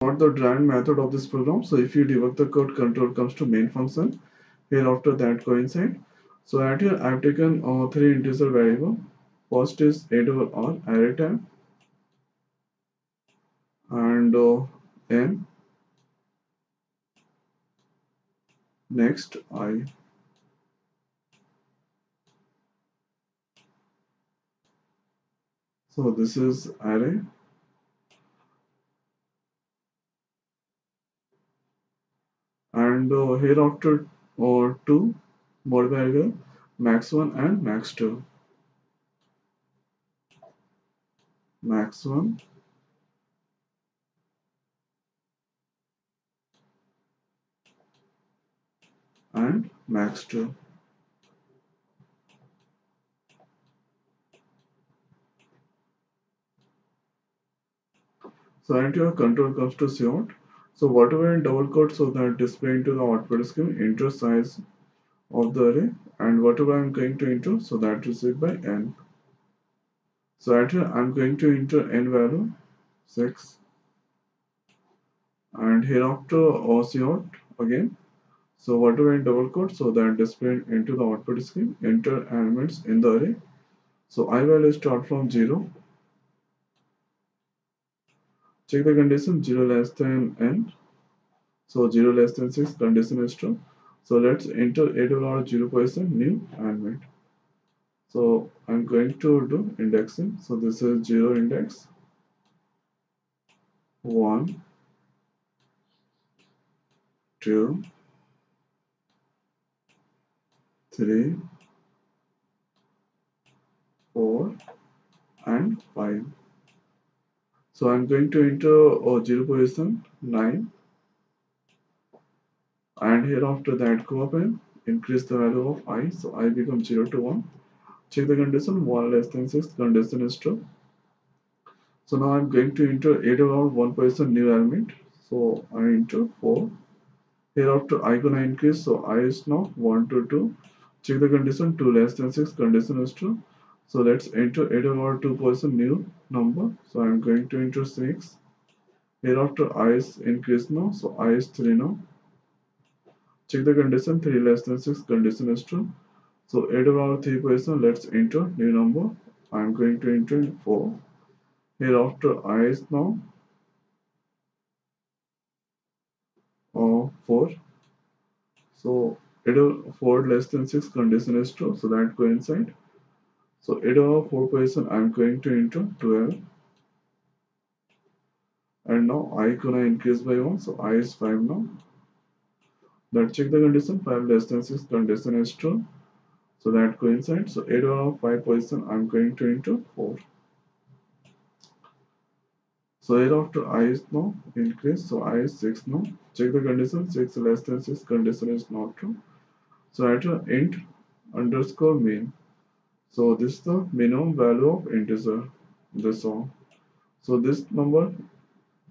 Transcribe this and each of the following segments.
What the driven method of this program? So if you debug the code, control comes to main function. Here after that coincide. So at here I've taken uh, three integer variable. First is a double r array type and uh, n next i so this is array and uh, hereafter or two more variable max1 and max2 max1 and max2 so and your control comes to cout so whatever in double quote so that display into the output scheme enter size of the array and whatever I'm going to enter so that is it by n. So at I'm going to enter n value 6 and hereafter OC out again. So whatever in double quote so that display into the output scheme enter elements in the array. So I value start from 0 check the condition 0 less than n. So 0 less than 6 condition is true. So let's enter a dollar 0 percent new element so i'm going to do indexing. So this is 0 index. 1 2 3 4 and 5 so I'm going to enter uh, 0 position 9 and here after that go up and increase the value of i. So i become 0 to 1 check the condition 1 less than 6 condition is true. So now I'm going to enter 8 around 1 position new element. So I enter 4 hereafter i gonna increase so i is now 1 to 2 check the condition 2 less than 6 condition is true so let's enter 8 over 2 person new number. So I'm going to enter 6. Hereafter i is increased now. So i is 3 now. Check the condition 3 less than 6 condition is true. So 8 over 3 person let's enter new number. I'm going to enter 4. Hereafter i is now uh, 4. So 8 over 4 less than 6 condition is true. So that coincide. So 8 over 4 position I'm going to enter 12 and now i gonna increase by 1 so i is 5 now. That check the condition 5 less than 6 condition is true so that coincides. So 8 over 5 position I'm going to enter 4 so hereafter i is now increase so i is 6 now. Check the condition 6 less than 6 condition is not true. So at int underscore main so this is the minimum value of integer this one so this number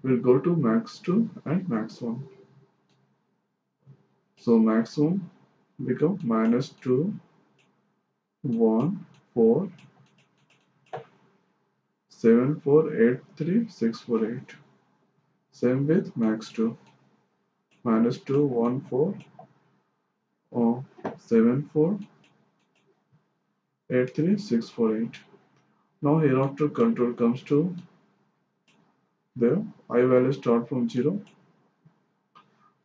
will go to max 2 and max 1 so maximum become minus 2 1 4 7 4 8 3 6 4 8 same with max 2 minus 2 1 4 or 7 4 83648 now hereafter control comes to there i value start from 0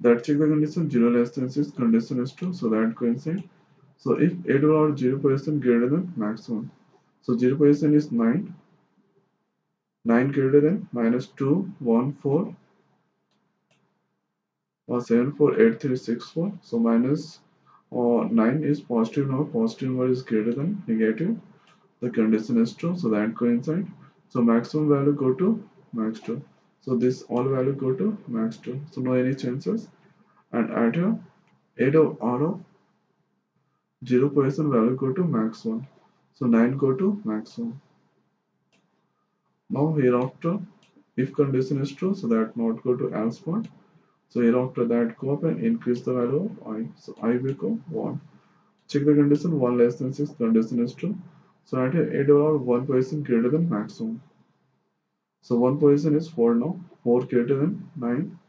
that check the condition 0 less than 6 condition is true so that coincide. So if 8 or 0 percent greater than maximum so 0 percent is 9 9 greater than minus 2 1 4 or 7 4 8 3 6 4 so minus or 9 is positive now. Positive number is greater than negative. The condition is true so that coincide so maximum value go to max 2 so this all value go to max 2 so no any chances. And at here 8 of r of 0 percent value go to max 1 so 9 go to max 1 now hereafter if condition is true so that not go to else part so here after that go up and increase the value of i. So i will become 1. Check the condition 1 less than 6 condition is true. So at here 8 or 1 position greater than maximum. So 1 position is 4 now. 4 greater than 9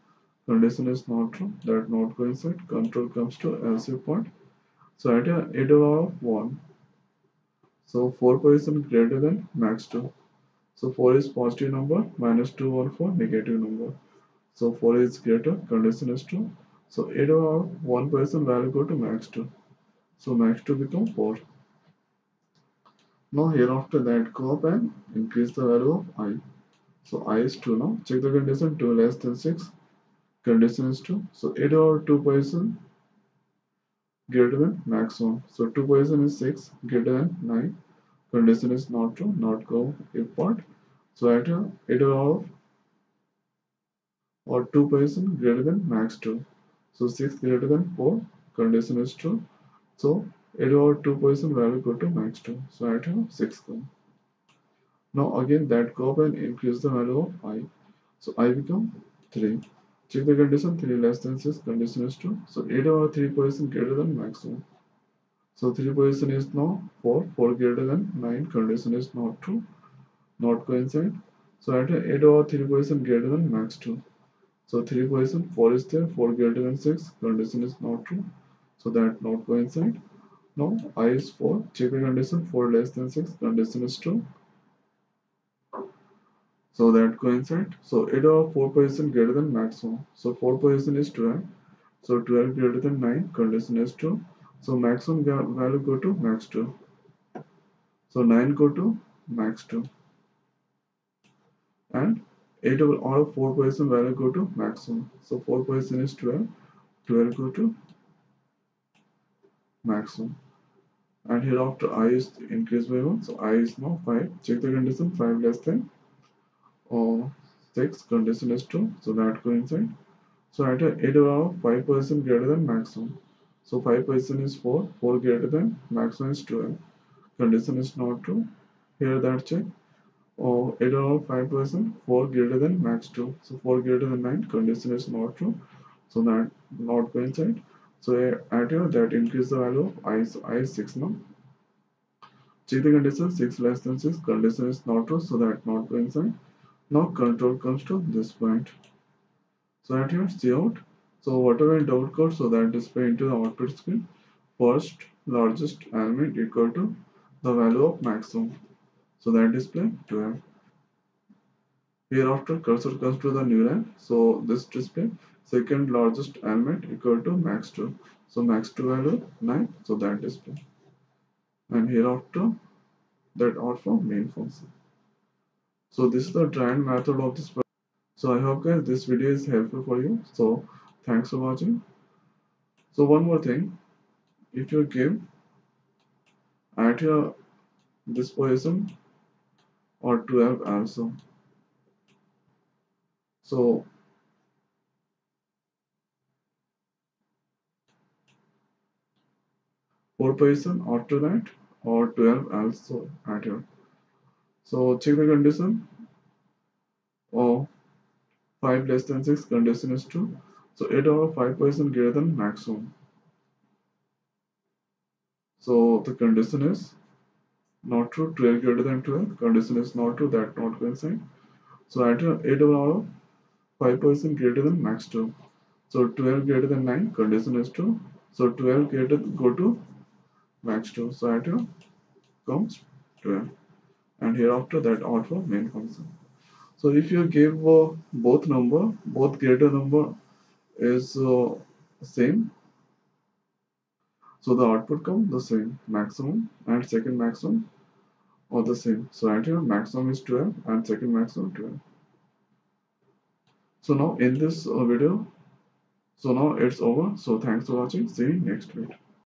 condition is not true that not coincide control comes to LC point so at a 8 of 1 so 4 position greater than max 2 so 4 is positive number minus 2 1 4 negative number so 4 is greater condition is true so 8 of 1 person value go to max 2 so max 2 become 4 now here after that go up and increase the value of i. So i is 2 now. Check the condition 2 less than 6. Condition is 2. So 8 over 2 person greater than maximum. So 2 position is 6 greater than 9. Condition is not true, not go if part. So at 8 over or 2 position greater than max 2. So 6 greater than 4. Condition is true. So it over 2 position value go to max 2 so I have 6 come now again that go up and increase the value of i. So i become 3 check the condition 3 less than 6 condition is true so 8 over 3 position greater than maximum so 3 position is now 4 4 greater than 9 condition is not true not coincide. So at 8 over 3 position greater than max 2 so 3 position 4 is there 4 greater than 6 condition is not true so that not coincide now i is 4. Check the condition 4 less than 6. Condition is true. So that coincide. So 8 over 4 position greater than maximum. So 4 position is 12. So 12 greater than 9. Condition is true. So maximum value go to max 2. So 9 go to max 2. And 8 over all 4 position value go to maximum. So 4 position is 12. 12 go to maximum. And hereafter i is increased by 1 so i is now 5 check the condition 5 less than or 6 condition is true so that coincide. So at a 8 over 5 percent greater than maximum. So 5 percent is 4 4 greater than maximum is 12 condition is not true here that check or 8 over 5 percent 4 greater than max 2 so 4 greater than 9 condition is not true so that not coincide so at here that increase the value of i i is 6 now. Check the condition 6 less than 6 condition is not true so that not coincide. Now control comes to this point. So at here cout. So whatever double code so that display into the output screen. First largest element equal to the value of maximum. So that display 12. Hereafter cursor comes to the new line. So this display second largest element equal to max 2 so max 2 value 9 so that display. And hereafter that also main function. So this is the trend method of this so i hope guys this video is helpful for you. So thanks for watching. So one more thing. If you give at your this position or 12 also. So 4 position after that or 12 also at here so check the condition. Or 5 less than 6 condition is true so 8 over 5 percent greater than maximum. So the condition is not true 12 greater than 12 condition is not true that not coincide. So at 8 over 5 percent greater than max 2 so 12 greater than 9 condition is true. So 12 greater go to max 2 so at comes 12 and hereafter that auto main function. So if you give uh, both number both greater number is uh, same so the output come the same maximum and second maximum or the same. So at here maximum is 12 and second maximum 12 so now in this uh, video so now it's over. So thanks for watching. See you next video